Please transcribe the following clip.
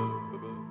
bye.